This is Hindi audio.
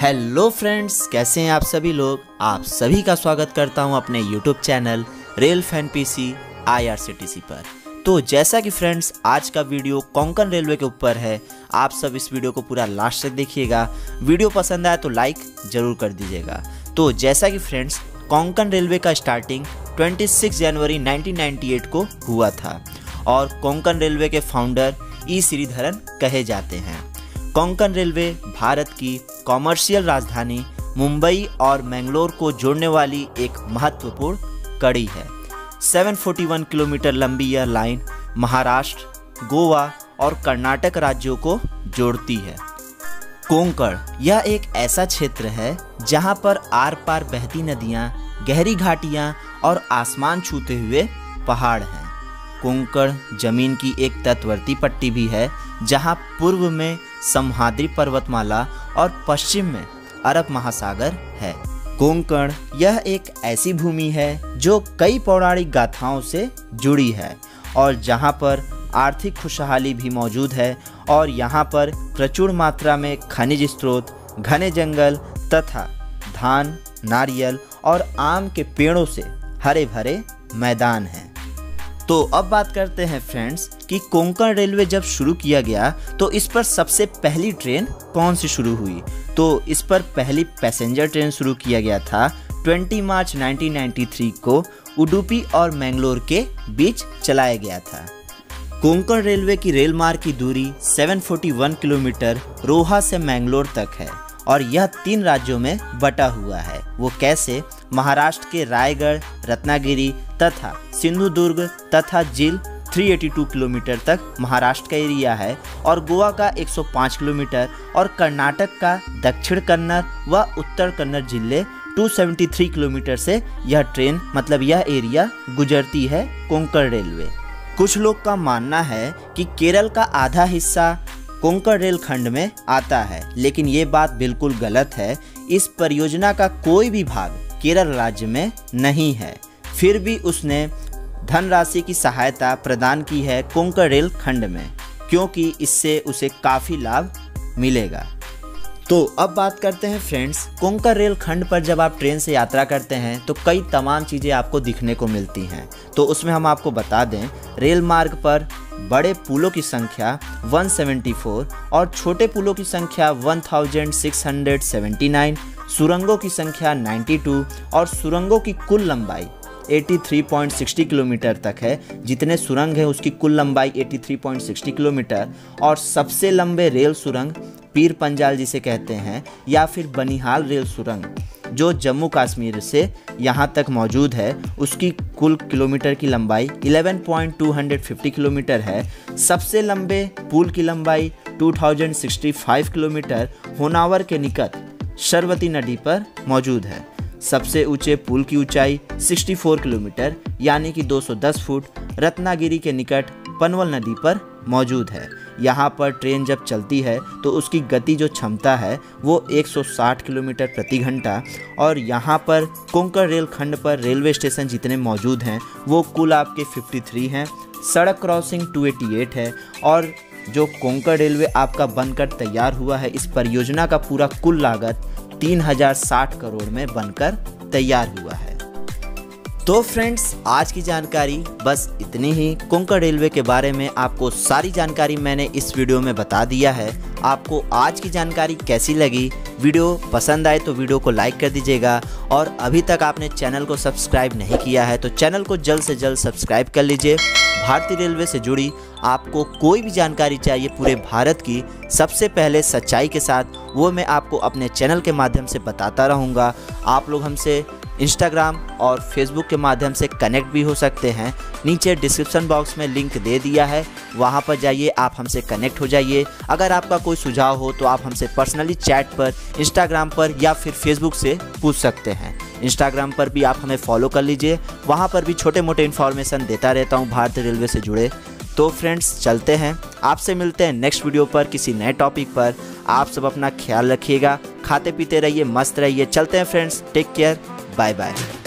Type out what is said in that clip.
हेलो फ्रेंड्स, कैसे हैं आप सभी लोग? आप सभी का स्वागत करता हूँ अपने YouTube channel rail fan PC IRCTC पर। तो जैसा कि फ्रेंड्स, आज का वीडियो कोंकण रेलवे के ऊपर है। आप सब इस वीडियो को पूरा लास्ट तक देखिएगा। वीडियो पसंद आया तो लाइक ज़रूर कर दीजिएगा। तो जैसा कि फ्रेंड्स, कोंकण रेलवे का स्टार्टिंग 26 जनवरी 1998 को हुआ था और कोंकण रेलवे के फाउंडर ई श्रीधरन कहे जाते हैं। कोंकण रेलवे भारत की कॉमर्शियल राजधानी मुंबई और मैंगलोर को जोड़ने वाली एक महत्वपूर्ण कड़ी है। 741 किलोमीटर लंबी यह लाइन महाराष्ट्र, गोवा और कर्नाटक राज्यों को जोड़ती है। कोंकण, यह एक ऐसा क्षेत्र है जहाँ पर आर पार बहती नदियाँ, गहरी घाटियाँ और आसमान छूते हुए पहाड़ हैं। कोंकण ज़मीन की एक तटवर्ती पट्टी भी है, जहाँ पूर्व में समहाद्री पर्वतमाला और पश्चिम में अरब महासागर है। कोंकण यह एक ऐसी भूमि है जो कई पौराणिक गाथाओं से जुड़ी है और जहाँ पर आर्थिक खुशहाली भी मौजूद है और यहाँ पर प्रचुर मात्रा में खनिज स्रोत, घने जंगल तथा धान, नारियल और आम के पेड़ों से हरे भरे मैदान हैं। तो अब बात करते हैं फ्रेंड्स कि कोंकण रेलवे जब शुरू किया गया तो इस पर सबसे पहली ट्रेन कौन सी शुरू हुई? तो इस पर पहली पैसेंजर ट्रेन शुरू किया गया था 20 मार्च 1993 को उडुपी और मैंगलोर के बीच चलाया गया था। कोंकण रेलवे की रेल मार्ग की दूरी 741 किलोमीटर रोहा से मैंगलोर तक है। और यह तीन राज्यों में बटा हुआ है। वो कैसे? महाराष्ट्र के रायगढ़, रत्नागिरी तथा सिंधुदुर्ग तथा जिल 382 किलोमीटर तक महाराष्ट्र का एरिया है और गोवा का 105 किलोमीटर और कर्नाटक का दक्षिण कन्नड़ व उत्तर कन्नड़ ज़िले 273 किलोमीटर से यह ट्रेन मतलब यह एरिया गुजरती है कोंकण रेलवे। कुछ लोग का मानना है कि केरल का आधा हिस्सा कोंकण रेल खंड में आता है, लेकिन ये बात बिल्कुल गलत है। इस परियोजना का कोई भी भाग केरल राज्य में नहीं है। फिर भी उसने धनराशि की सहायता प्रदान की है कोंकण रेल खंड में, क्योंकि इससे उसे काफ़ी लाभ मिलेगा। तो अब बात करते हैं फ्रेंड्स, कोंकण रेल खंड पर जब आप ट्रेन से यात्रा करते हैं तो कई तमाम चीज़ें आपको दिखने को मिलती हैं। तो उसमें हम आपको बता दें रेल मार्ग पर बड़े पुलों की संख्या 174 और छोटे पुलों की संख्या 1679, सुरंगों की संख्या 92 और सुरंगों की कुल लंबाई 83.60 किलोमीटर तक है। जितने सुरंग हैं उसकी कुल लंबाई 83.60 किलोमीटर और सबसे लंबे रेल सुरंग पीर पंजाल जिसे कहते हैं, या फिर बनिहाल रेल सुरंग, जो जम्मू कश्मीर से यहाँ तक मौजूद है, उसकी कुल किलोमीटर की लंबाई 11.250 किलोमीटर है। सबसे लंबे पुल की लंबाई 2065 किलोमीटर होनावर के निकट शरवती नदी पर मौजूद है। सबसे ऊँचे पुल की ऊंचाई 64 किलोमीटर, यानी कि 210 फुट, रत्नागिरी के निकट पनवल नदी पर मौजूद है। यहाँ पर ट्रेन जब चलती है तो उसकी गति जो क्षमता है, वो 160 किलोमीटर प्रति घंटा और यहाँ पर कोंकण रेल खंड पर रेलवे स्टेशन जितने मौजूद हैं, वो कुल आपके 53 हैं। सड़क क्रॉसिंग 288 है और जो कोंकण रेलवे आपका बनकर तैयार हुआ है, इस परियोजना का पूरा कुल लागत तीन हज़ार साठ करोड़ में बनकर तैयार हुआ है। तो फ्रेंड्स, आज की जानकारी बस इतनी ही। कोंकण रेलवे के बारे में आपको सारी जानकारी मैंने इस वीडियो में बता दिया है। आपको आज की जानकारी कैसी लगी? वीडियो पसंद आए तो वीडियो को लाइक कर दीजिएगा। और अभी तक आपने चैनल को सब्सक्राइब नहीं किया है तो चैनल को जल्द से जल्द सब्सक्राइब कर लीजिए। भारतीय रेलवे से जुड़ी आपको कोई भी जानकारी चाहिए पूरे भारत की, सबसे पहले सच्चाई के साथ, वो मैं आपको अपने चैनल के माध्यम से बताता रहूँगा। आप लोग हमसे इंस्टाग्राम और फेसबुक के माध्यम से कनेक्ट भी हो सकते हैं। नीचे डिस्क्रिप्शन बॉक्स में लिंक दे दिया है। वहाँ पर जाइए, आप हमसे कनेक्ट हो जाइए। अगर आपका कोई सुझाव हो तो आप हमसे पर्सनली चैट पर इंस्टाग्राम पर या फिर फेसबुक से पूछ सकते हैं। इंस्टाग्राम पर भी आप हमें फॉलो कर लीजिए। वहाँ पर भी छोटे मोटे इन्फॉर्मेशन देता रहता हूँ भारतीय रेलवे से जुड़े। तो फ्रेंड्स चलते हैं। आपसे मिलते हैं नेक्स्ट वीडियो पर किसी नए टॉपिक पर। आप सब अपना ख्याल रखिएगा। खाते पीते रहिए, मस्त रहिए। चलते हैं friends take care Bye bye.